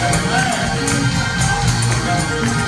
Thank you.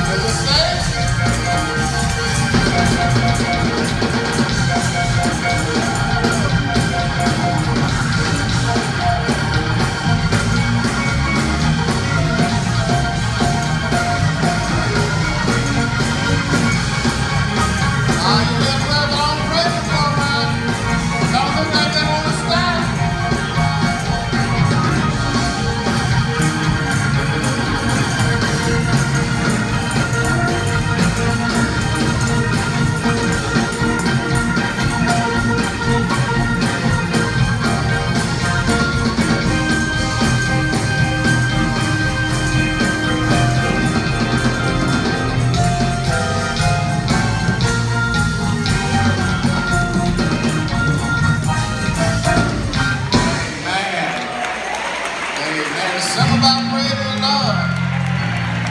And it's something about praising the Lord.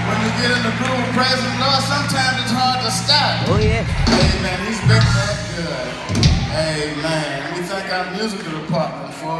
When you get in the groove of praising the Lord, sometimes it's hard to stop. Oh, yeah. Amen. He's been that good. Amen. We thank our musical department for